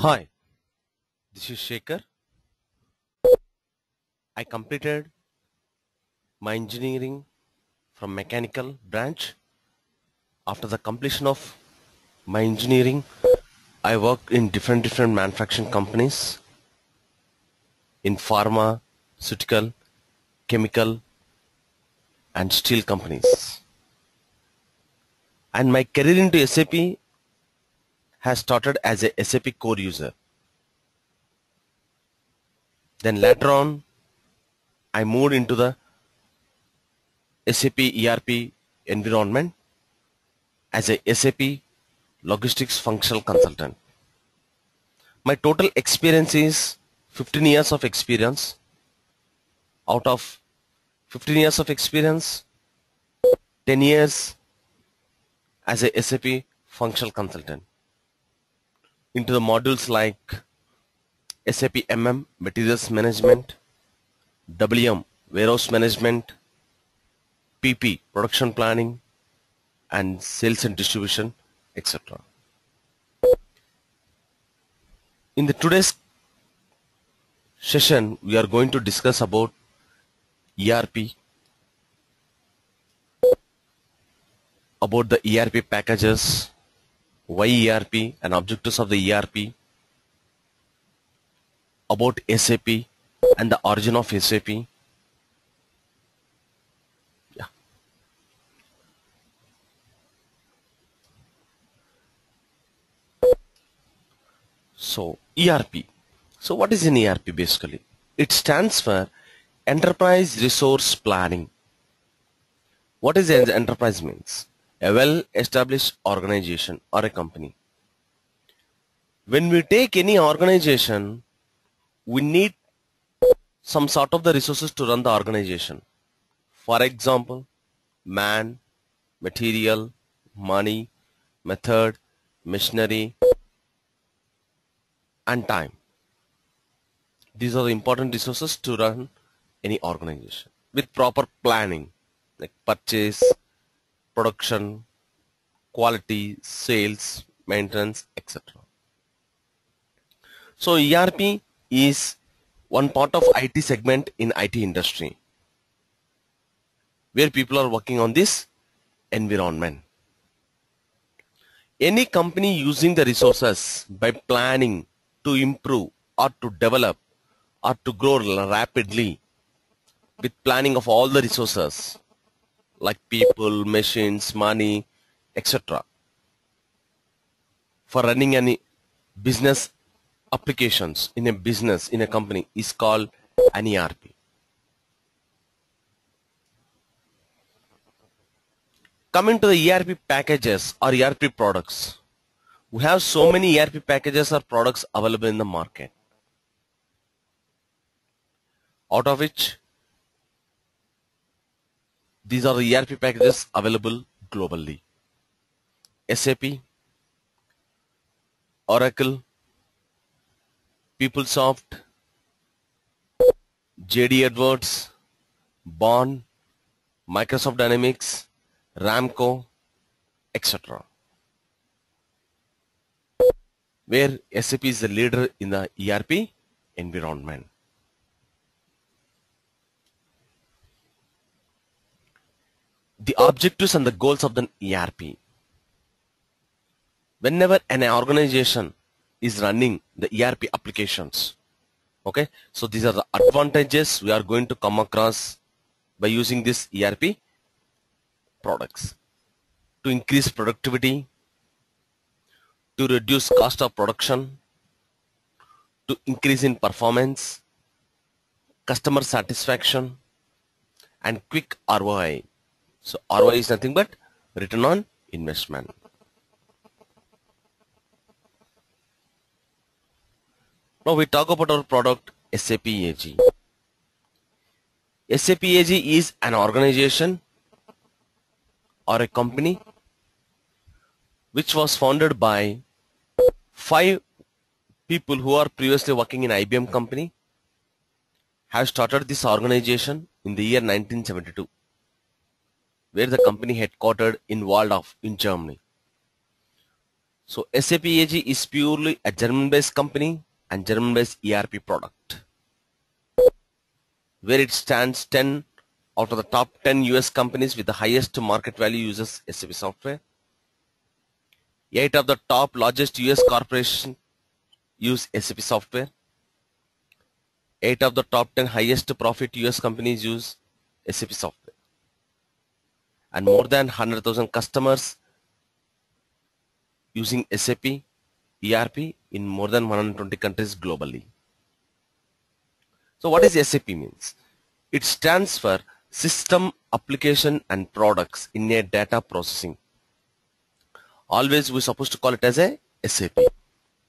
Hi, this is Shekar. I completed my engineering from mechanical branch. After the completion of my engineering, I worked in different different manufacturing companies in pharmaceutical, chemical, and steel companies. And my career into SAP has started as a SAP core user. Then later on, I moved into the SAP ERP environment as a SAP logistics functional consultant. My total experience is 15 years of experience. Out of 15 years of experience, 10 years as a SAP functional consultant into the modules like SAP MM materials management, WM warehouse management, PP production planning and sales and distribution etc. In the today's session we are going to discuss about ERP about the ERP packages why ERP and objectives of the ERP about SAP and the origin of SAP yeah. So ERP so what is an ERP basically? It stands for enterprise resource planning. What is enterprise means a well established organization or a company. When we take any organization we need some sort of the resources to run the organization. For example man material money method machinery and time. These are the important resources to run any organization with proper planning like purchase production quality sales maintenance etc so ERP is one part of IT segment in IT industry where people are working on this environment. Any company using the resources by planning to improve or to develop or to grow rapidly with planning of all the resources like people, machines, money, etc. for running any business applications in a business in a company is called an ERP. Coming to the ERP packages or ERP products, we have so many ERP packages or products available in the market. Out of which, these are the ERP packages available globally. SAP, Oracle, PeopleSoft, JD Edwards, Baan, Microsoft Dynamics, Ramco, etc. Where SAP is the leader in the ERP environment. The objectives and the goals of the ERP. Whenever an organization is running the ERP applications. Okay, so these are the advantages we are going to come across by using this ERP products to increase productivity, to reduce cost of production, to increase in performance, customer satisfaction, and quick ROI. So ROI is nothing but return on investment. Now we talk about our product SAP AG. SAP AG is an organization or a company which was founded by five people who are previously working in IBM company have started this organization in the year 1972 where the company headquartered in Walldorf in Germany. So SAP AG is purely a German-based company and German-based ERP product where it stands 10 out of the top 10 US companies with the highest market value uses SAP software. 8 of the top largest US corporations use SAP software. 8 of the top 10 highest profit US companies use SAP software. And more than 100,000 customers using SAP ERP in more than 120 countries globally. So what is SAP means? It stands for System Application and Products in a Data Processing. Always we're supposed to call it as a SAP.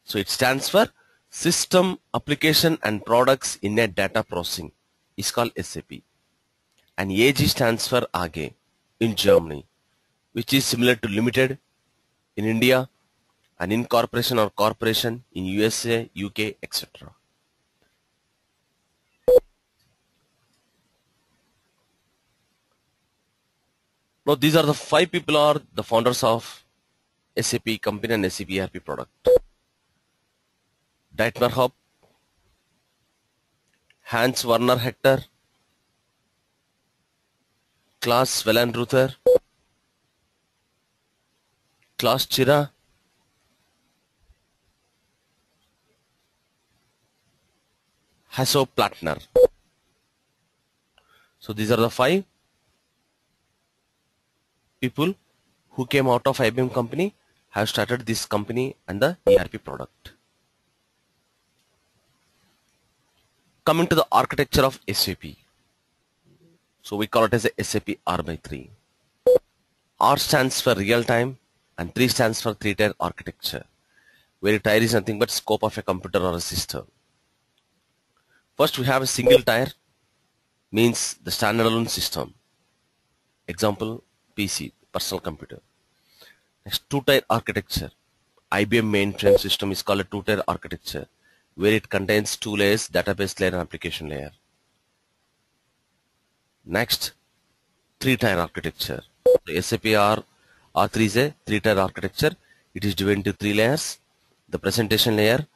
So it stands for System Application and Products in a Data Processing. It's called SAP. And AG stands for AG in Germany, which is similar to Limited in India an incorporation or corporation in USA, UK, etc. Now these are the five people are the founders of SAP company and SAP ERP product. Dietmar Hopp, Hans Werner Hector, Klaus Wellenreuther, Klaus Tschira, Hasso Plattner. So these are the five people who came out of IBM company have started this company and the ERP product. Coming to the architecture of SAP. So we call it as a SAP R by 3. R stands for real time and 3 stands for three tier architecture where tier is nothing but scope of a computer or a system. First we have a single tier means the standalone system. Example PC, personal computer. Next two tier architecture. IBM mainframe system is called a two tier architecture where it contains two layers database layer and application layer. Next three tier architecture. SAP R R3 is a three tier architecture. It is divided into three layers. The presentation layer,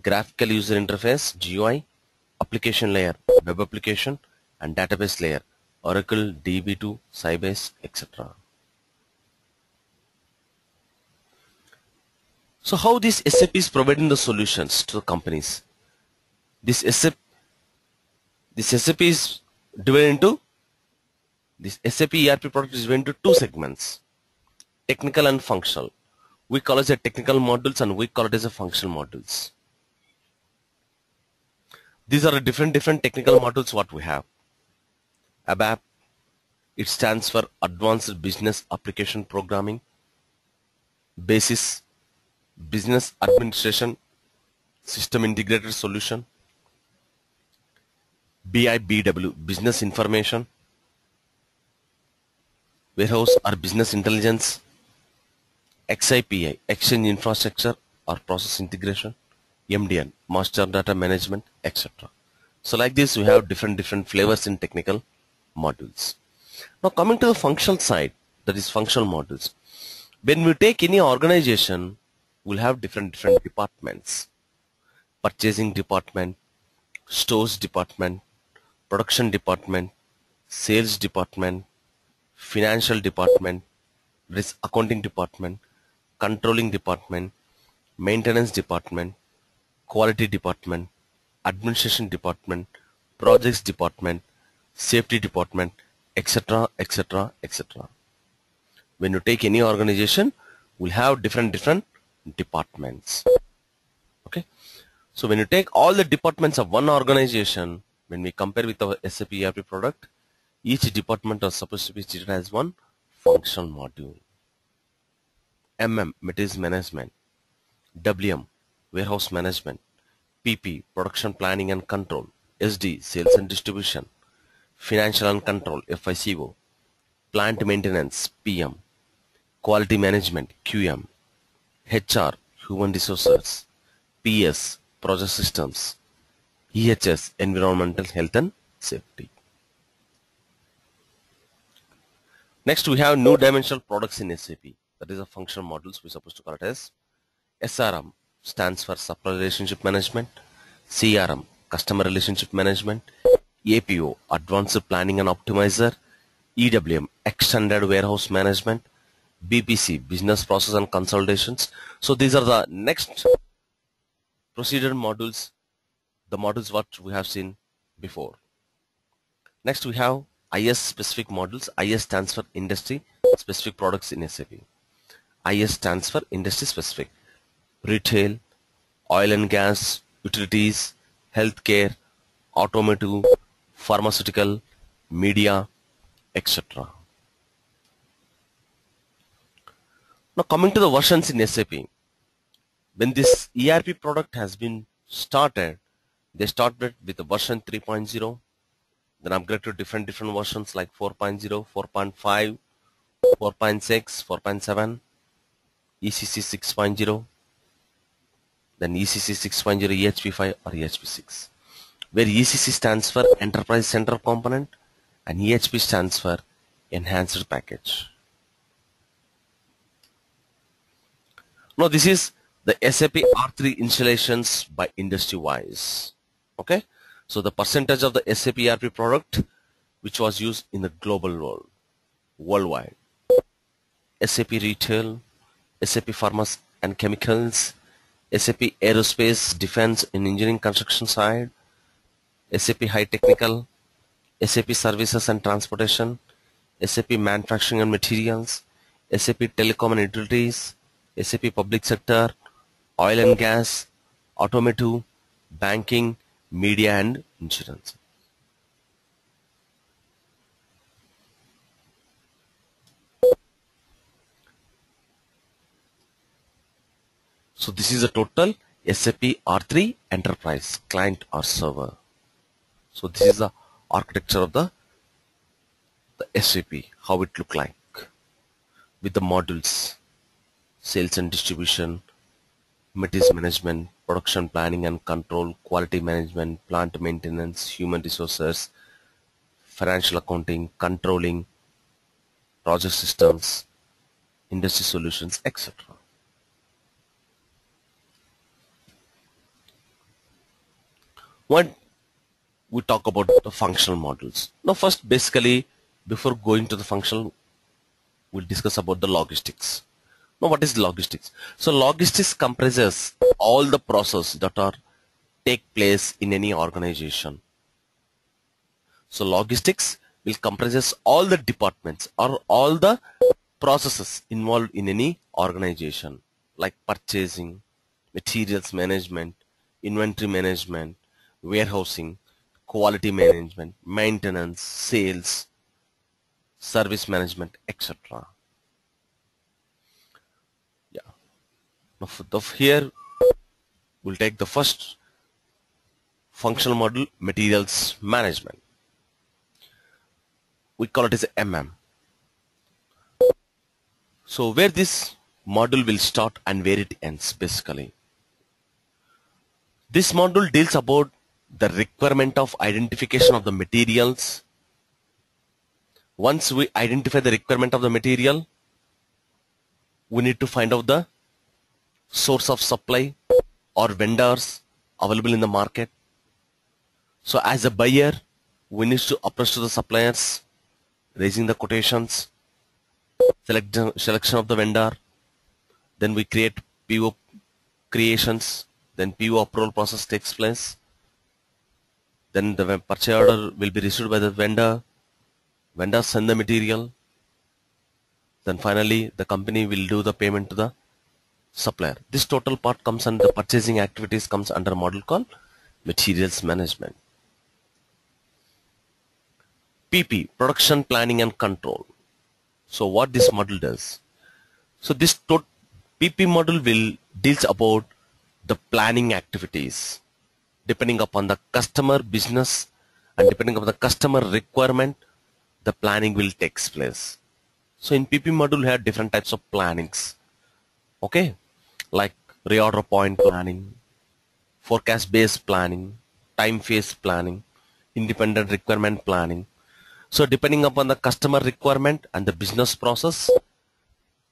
graphical user interface GUI, application layer, web application and database layer, Oracle, DB2, Sybase, etc. So how this SAP is providing the solutions to the companies? This SAP, this SAP is divided into, this SAP ERP product is divided into two segments, technical and functional. We call it as a technical modules and we call it as a functional modules. These are different different technical modules what we have. ABAP, it stands for Advanced Business Application Programming. BASIS, Business Administration System Integrated Solution. BIBW, Business Information. Warehouse or Business Intelligence. XIPI, Exchange Infrastructure or Process Integration. MDM, Master Data Management, etc. So like this, we have different different flavors in technical modules. Now coming to the functional side, that is functional modules. When we take any organization, we'll have different different departments. Purchasing department, stores department, production department, sales department, financial department, risk accounting department, controlling department, maintenance department, quality department, administration department, projects department, safety department, etc., etc., etc. When you take any organization, we'll have different different departments. Okay. So when you take all the departments of one organization, when we compare with our SAP ERP product, each department is supposed to be treated as one functional module. MM, materials management. WM, warehouse management, PP, production planning and control, SD, sales and distribution, financial and control, FICO, plant maintenance, PM, quality management, QM, HR, human resources, PS, project systems, EHS, environmental health and safety. Next we have new dimensional products in SAP. That is a functional models we're supposed to call it as SRM stands for Supplier Relationship Management, CRM Customer Relationship Management, APO Advanced Planning and Optimizer, EWM Extended Warehouse Management, BPC Business Process and Consolidations. So these are the next procedure modules, the modules what we have seen before. Next we have IS specific models. IS stands for industry specific products in SAP. IS stands for industry specific. Retail, oil and gas, utilities, healthcare, automotive, pharmaceutical, media, etc. Now coming to the versions in SAP. When this ERP product has been started, they started with the version 3.0, then upgrade to different different versions like 4.0, 4.5, 4.6, 4.7, ECC 6.0, then ECC 6.0 EHP5 or EHP6 where ECC stands for Enterprise Center Component and EHP stands for Enhanced Package. Now this is the SAP R3 installations by industry wise. Okay, so the percentage of the SAP ERP product which was used in the global world, worldwide. SAP Retail, SAP Pharma and Chemicals, SAP Aerospace, Defense and Engineering Construction side, SAP High Technical, SAP Services and Transportation, SAP Manufacturing and Materials, SAP Telecom and Utilities, SAP Public Sector, Oil and Gas, Automotive, Banking, Media and Insurance. So this is a total SAP R3 Enterprise client or server. So this is the architecture of the, the SAP, how it look like with the modules, sales and distribution, materials management, production planning and control, quality management, plant maintenance, human resources, financial accounting, controlling, project systems, industry solutions, etc. What we talk about the functional models. Now first basically before going to the functional we'll discuss about the logistics. Now what is logistics? So logistics comprises all the process that are take place in any organization. So logistics will comprises all the departments or all the processes involved in any organization like purchasing, materials management, inventory management, warehousing, quality management, maintenance, sales, service management, etc. Now here we'll take the first functional model materials management. We call it as MM. So where this module will start and where it ends basically. This module deals about the requirement of identification of the materials. Once we identify the requirement of the material, we need to find out the source of supply or vendors available in the market. So as a buyer, we need to approach to the suppliers, raising the quotations, select selection of the vendor, then we create PO creations, then PO approval process takes place. Then the purchase order will be received by the vendor. Vendor send the material. Then finally the company will do the payment to the supplier. This total part comes under the purchasing activities comes under a model called materials management. PP, production planning and control. So what this model does? So this PP model will deals about the planning activities depending upon the customer business and depending upon the customer requirement, the planning will take place. So in PP module, we have different types of plannings. Okay, like reorder point planning, forecast based planning, time phase planning, independent requirement planning. So depending upon the customer requirement and the business process,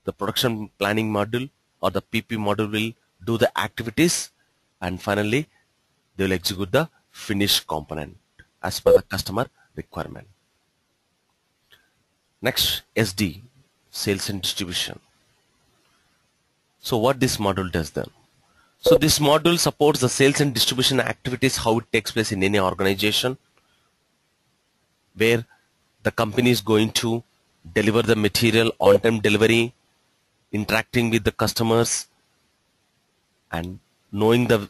the production planning module or the PP module will do the activities and finally they will execute the finished component as per the customer requirement. Next SD sales and distribution. So what this module does then? So this module supports the sales and distribution activities how it takes place in any organization where the company is going to deliver the material on time delivery interacting with the customers and knowing the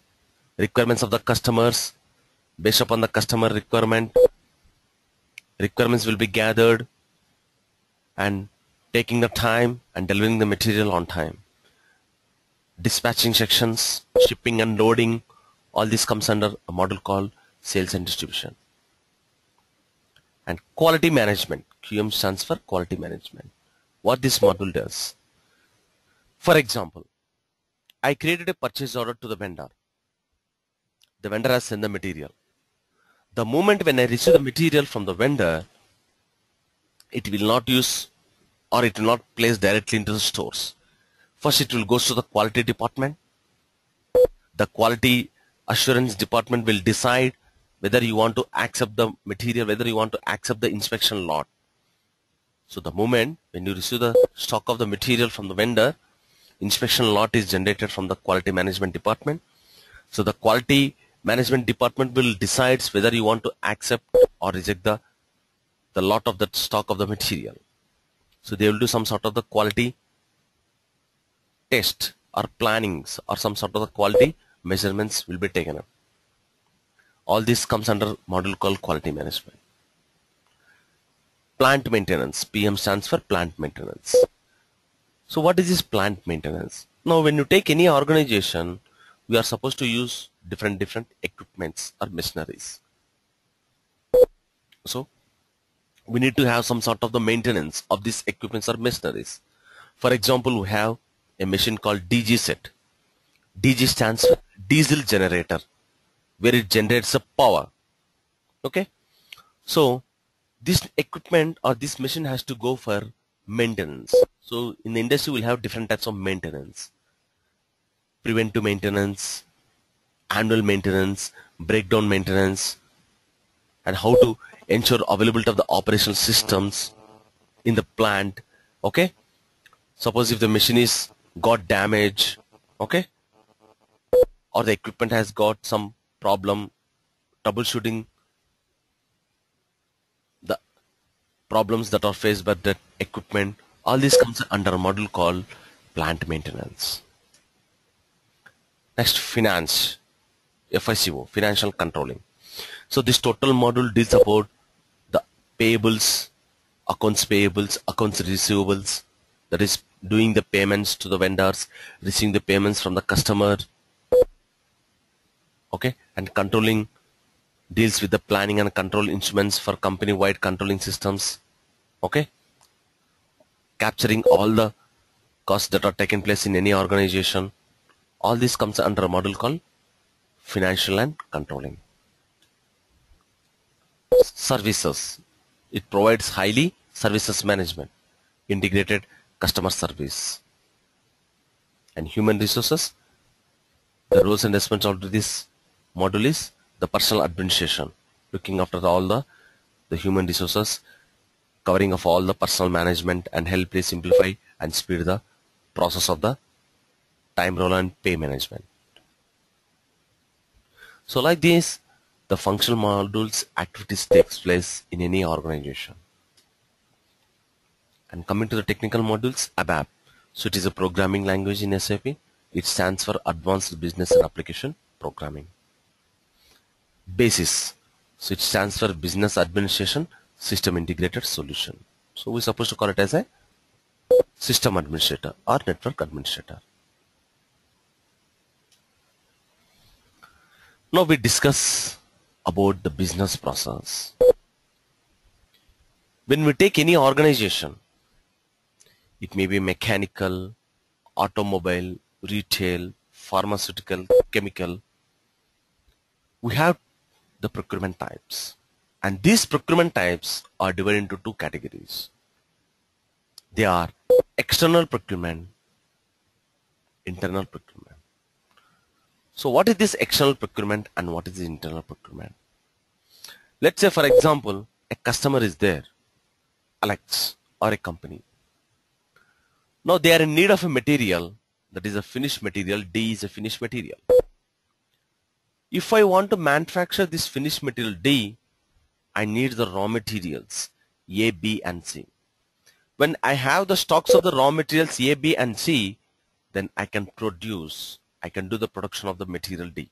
requirements of the customers based upon the customer requirement requirements will be gathered and taking the time and delivering the material on time dispatching sections shipping and loading all this comes under a module called sales and distribution. And quality management QM stands for quality management. What this module does. For example I created a purchase order to the vendor. The vendor has sent the material. The moment when I receive the material from the vendor, it will not use or it will not place directly into the stores. First it will go to the quality department. The quality assurance department will decide whether you want to accept the material, whether you want to accept the inspection lot. So the moment when you receive the stock of the material from the vendor, inspection lot is generated from the quality management department. So the quality management department will decides whether you want to accept or reject the the lot of that stock of the material so they will do some sort of the quality test or plannings or some sort of quality measurements will be taken up all this comes under module called quality management plant maintenance pm stands for plant maintenance so what is this plant maintenance now when you take any organization we are supposed to use different different equipments or machineries. So we need to have some sort of the maintenance of these equipments or machineries. For example, we have a machine called DG set. DG stands for diesel generator where it generates a power. Okay. So this equipment or this machine has to go for maintenance. So in the industry we'll have different types of maintenance. Preventive maintenance, annual maintenance, breakdown maintenance, and how to ensure availability of the operational systems in the plant. Okay. Suppose if the machine is got damage, okay, or the equipment has got some problem, troubleshooting the problems that are faced by that equipment. All this comes under a module called plant maintenance. Next, finance. FICO, financial controlling. So this total module deals about the payables, accounts payables, accounts receivables, that is doing the payments to the vendors, receiving the payments from the customer, okay, and controlling deals with the planning and control instruments for company-wide controlling systems, okay, capturing all the costs that are taking place in any organization. All this comes under a module called financial and controlling. Services. It provides highly services management, integrated customer service. And human resources. The roles and responsibilities of this module is the personal administration, looking after all the, the human resources, covering of all the personal management and help simplify and speed the process of the time role and pay management. So like this, the functional modules activities takes place in any organization. And coming to the technical modules, ABAP. So it is a programming language in SAP. It stands for Advanced Business and Application Programming. BASIS. So it stands for Business Administration System Integrated Solution. So we're supposed to call it as a system administrator or network administrator. Now we discuss about the business process. When we take any organization, it may be mechanical, automobile, retail, pharmaceutical, chemical, we have the procurement types. And these procurement types are divided into two categories. They are external procurement, internal procurement. So what is this external procurement and what is the internal procurement? Let's say for example, a customer is there, Alex or a company. Now they are in need of a material that is a finished material, D is a finished material. If I want to manufacture this finished material D, I need the raw materials A, B and C. When I have the stocks of the raw materials A, B and C, then I can produce, I can do the production of the material D.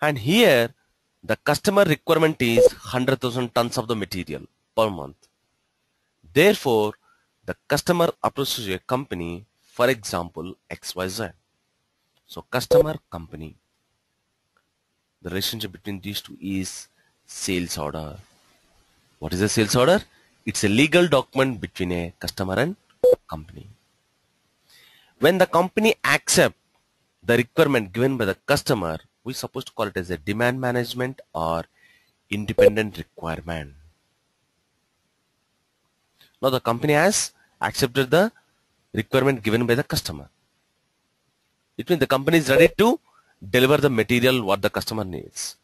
And here the customer requirement is 100,000 tons of the material per month. Therefore, the customer approaches a company, for example, XYZ. So customer company. The relationship between these two is sales order. What is a sales order? It's a legal document between a customer and company. When the company accept the requirement given by the customer, we supposed to call it as a demand management or independent requirement. Now the company has accepted the requirement given by the customer. It means the company is ready to deliver the material what the customer needs.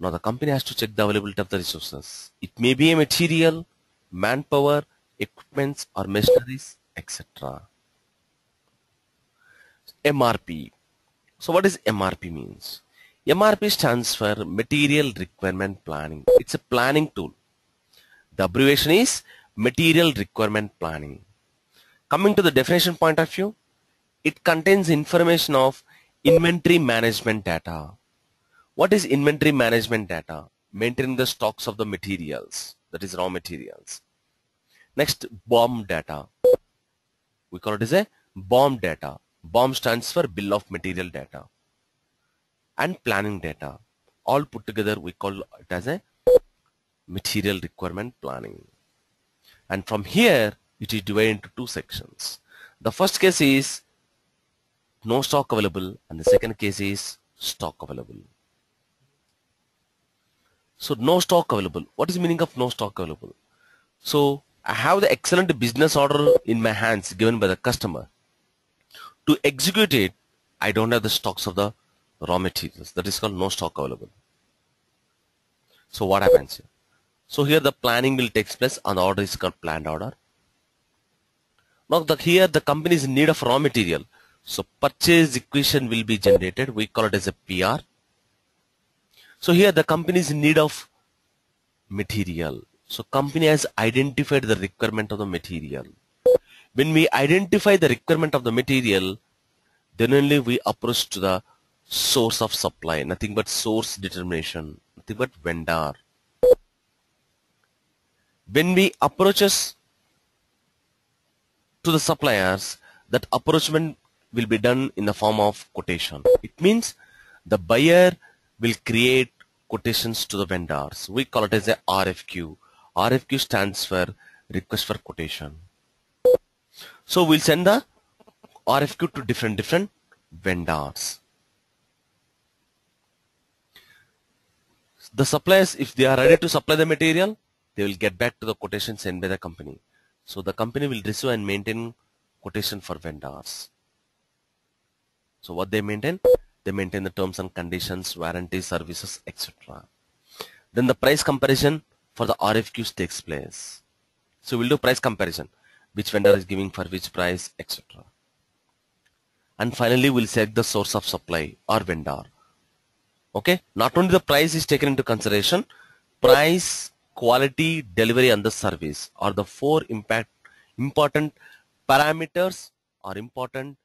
Now the company has to check the availability of the resources. It may be a material, manpower, equipments or machineries, etc. MRP. So what is MRP means? MRP stands for Material Requirement Planning. It's a planning tool. The abbreviation is Material Requirement Planning. Coming to the definition point of view, it contains information of inventory management data. What is inventory management data? Maintaining the stocks of the materials, that is raw materials. Next, BOM data. We call it as a BOM data. BOM stands for Bill of Material Data and planning data all put together we call it as a material requirement planning and from here it is divided into two sections. The first case is no stock available and the second case is stock available. So no stock available. What is the meaning of no stock available? So I have the excellent business order in my hands given by the customer. To execute it I don't have the stocks of the raw materials. That is called no stock available. So what happens here so here the planning will take place and order is called planned order. Now here the company is in need of raw material. So purchase requisition will be generated. We call it as a PR so here the company is in need of material. So company has identified the requirement of the material. When we identify the requirement of the material then only we approach to the source of supply, nothing but source determination, nothing but vendor. When we approaches to the suppliers, that approachment will be done in the form of quotation. It means the buyer will create quotations to the vendors. We call it as a RFQ. RFQ stands for request for quotation. So we'll send the RFQ to different different vendors. the suppliers, if they are ready to supply the material, they will get back to the quotation sent by the company. So the company will receive and maintain quotation for vendors. So what they maintain? They maintain the terms and conditions, warranty, services, etc. Then the price comparison for the RFQs takes place. So we'll do price comparison, which vendor is giving for which price, etc. And finally, we'll select the source of supply or vendor okay not only the price is taken into consideration price quality delivery and the service are the four impact important parameters or important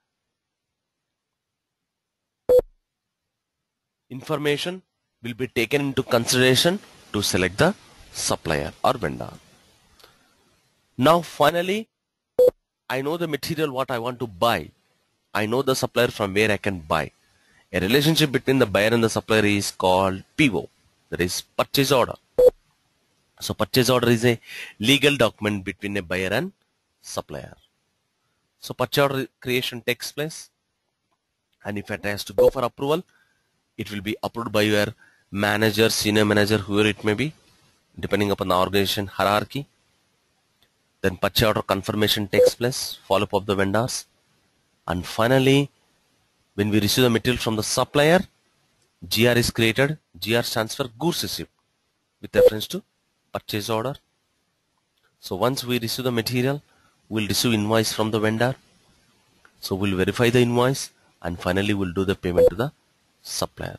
information will be taken into consideration to select the supplier or vendor. Now finally I know the material what I want to buy. I know the supplier from where I can buy. A relationship between the buyer and the supplier is called PO, that is purchase order. So purchase order is a legal document between a buyer and supplier. So purchase order creation takes place and if it has to go for approval, it will be approved by your manager, senior manager, whoever it may be, depending upon the organization hierarchy. Then purchase order confirmation takes place, follow up of the vendors. And finally, When we receive the material from the supplier, GR is created. GR stands for goods receipt with reference to purchase order. So once we receive the material, we'll receive invoice from the vendor. So we'll verify the invoice and finally we'll do the payment to the supplier.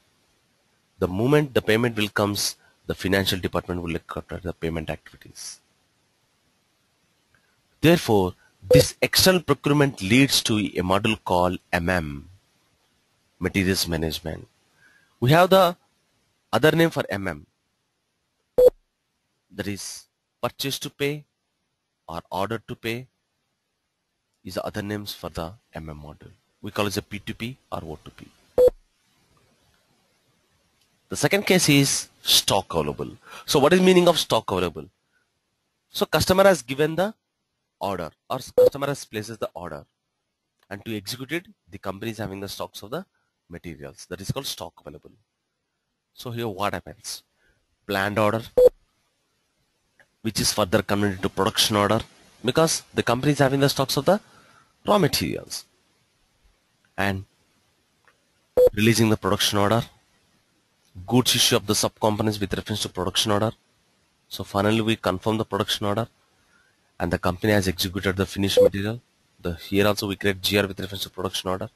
The moment the payment will comes, the financial department will look after the payment activities. Therefore, this external procurement leads to a model called MM, Materials Management. We have the other name for MM, that is purchase to pay or order to pay is the other names for the MM model. We call it a P2P or O2P. The second case is stock available. So what is meaning of stock available? So customer has given the order or customer has places the order and to execute it the company is having the stocks of the materials that is called stock available. So here what happens? Planned order which is further converted to production order because the company is having the stocks of the raw materials and releasing the production order goods issue of the subcomponents with reference to production order. So finally we confirm the production order and the company has executed the finished material. The here also we create GR with reference to production order.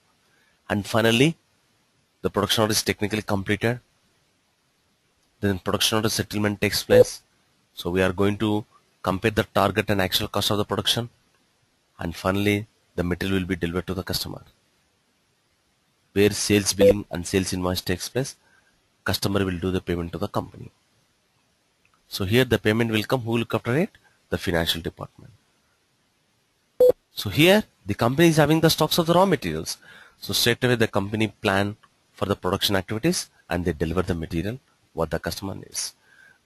And finally the production order is technically completed. Then production order settlement takes place so we are going to compare the target and actual cost of the production. And finally the material will be delivered to the customer. Where sales billing and sales invoice takes place customer will do the payment to the company. So here the payment will come. Who will look after it? The financial department. So here the company is having the stocks of the raw materials. So straight away the company plan for the production activities and they deliver the material what the customer needs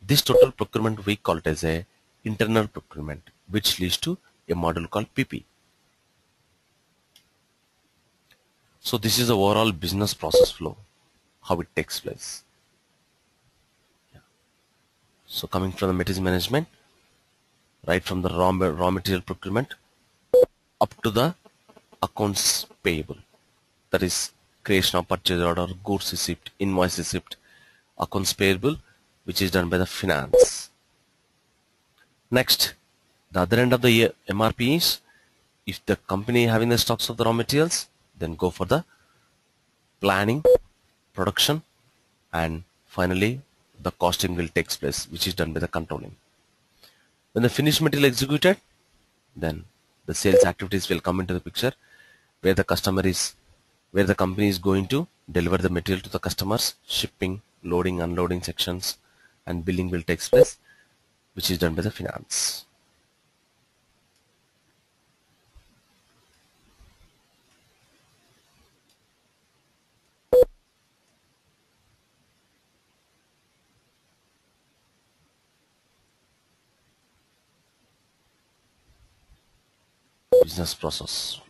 this total procurement we call it as a internal procurement which leads to a model called PP So this is the overall business process flow, how it takes place. Yeah. So coming from the materials management, right from the raw, raw material procurement up to the accounts payable. That is creation of purchase order, goods receipt, invoice receipt, accounts payable, which is done by the finance. Next, the other end of the MRP is if the company having the stocks of the raw materials, then go for the planning production and finally the costing will takes place which is done by the controlling when the finished material executed then the sales activities will come into the picture where the customer is where the company is going to deliver the material to the customers shipping loading unloading sections and billing will takes place which is done by the finance business process.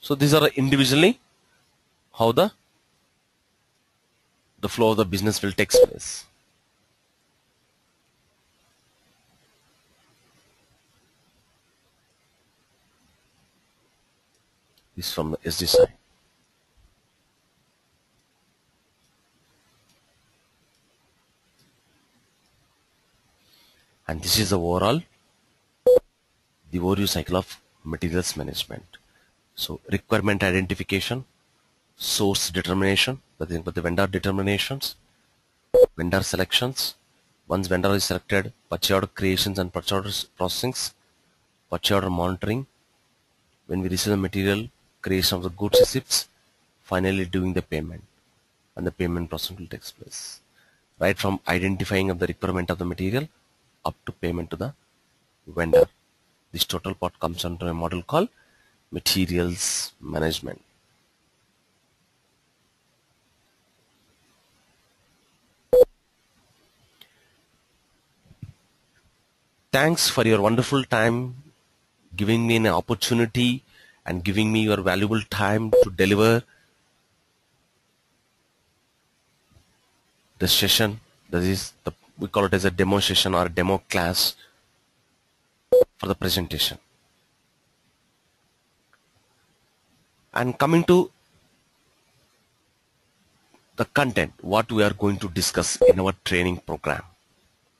So these are individually how the the flow of the business will take place. This from the SD side. And this is the overall the overview cycle of materials management. So requirement identification, source determination, that is the vendor determinations, vendor selections. Once vendor is selected, purchase order creations and purchase order processings, purchase order monitoring. When we receive the material, creation of the goods receipts, finally doing the payment and the payment process will take place. Right from identifying of the requirement of the material up to payment to the vendor. This total part comes under a model called materials management. Thanks for your wonderful time, giving me an opportunity and giving me your valuable time to deliver the session. That is, the, we call it as a demo session or a demo class for the presentation. and coming to the content what we are going to discuss in our training program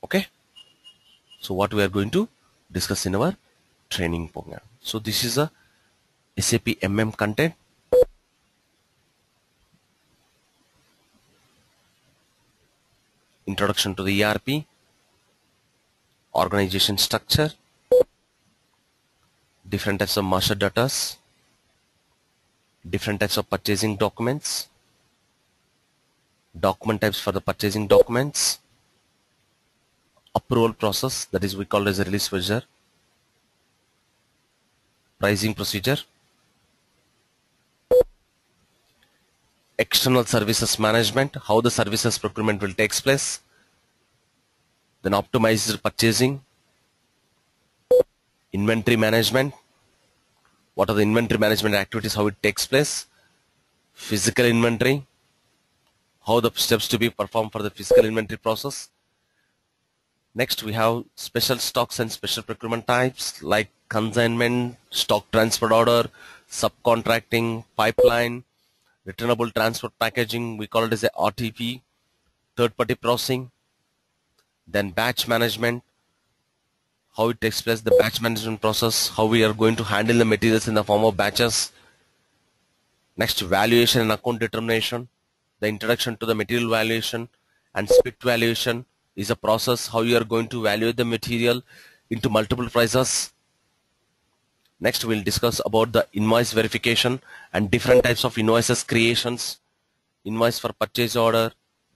okay so what we are going to discuss in our training program. So this is a SAP MM content. Introduction to the ERP organization structure. Different types of master datas different types of purchasing documents. Document types for the purchasing documents approval process that is we call as a release procedure pricing procedure external services management how the services procurement will takes place then optimized purchasing inventory management what are the inventory management activities how it takes place physical inventory how the steps to be performed for the physical inventory process. Next, we have special stocks and special procurement types like consignment, stock transfer order, subcontracting, pipeline, returnable transport packaging. We call it as a RTP, third-party processing. Then batch management, how it takes place, the batch management process, how we are going to handle the materials in the form of batches. Next, valuation and account determination the introduction to the material valuation and split valuation is a process how you are going to evaluate the material into multiple prices. Next we'll discuss about the invoice verification and different types of invoices creations, invoice for purchase order,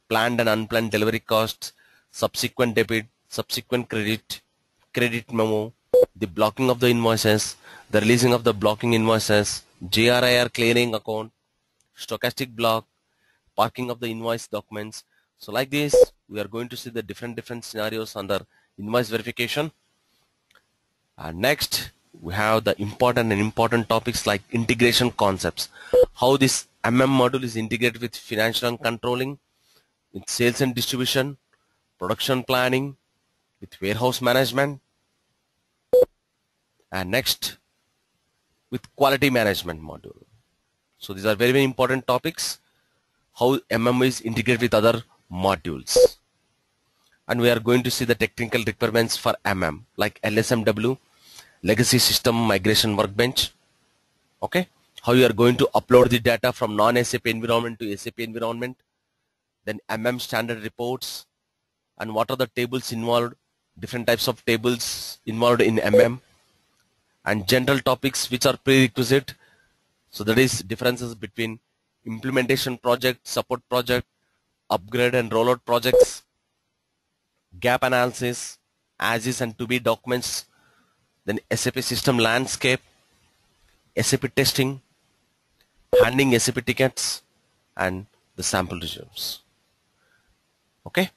planned and unplanned delivery costs, subsequent debit, subsequent credit, credit memo, the blocking of the invoices, the releasing of the blocking invoices, GRIR clearing account, stochastic block, parking of the invoice documents. So like this, we are going to see the different different scenarios under invoice verification. Uh, next, we have the important and important topics like integration concepts. How this MM module is integrated with financial and controlling, with sales and distribution, production planning, with warehouse management, and next with quality management module. So these are very, very important topics how MM is integrated with other modules. And we are going to see the technical requirements for MM like LSMW, Legacy System Migration Workbench. Okay, how you are going to upload the data from non-SAP environment to SAP environment. Then MM standard reports and what are the tables involved, different types of tables involved in MM and general topics which are prerequisite. So that is differences between implementation project, support project, upgrade and rollout projects, gap analysis, as is and to be documents, then SAP system landscape, SAP testing, handling SAP tickets, and the sample resumes. Okay.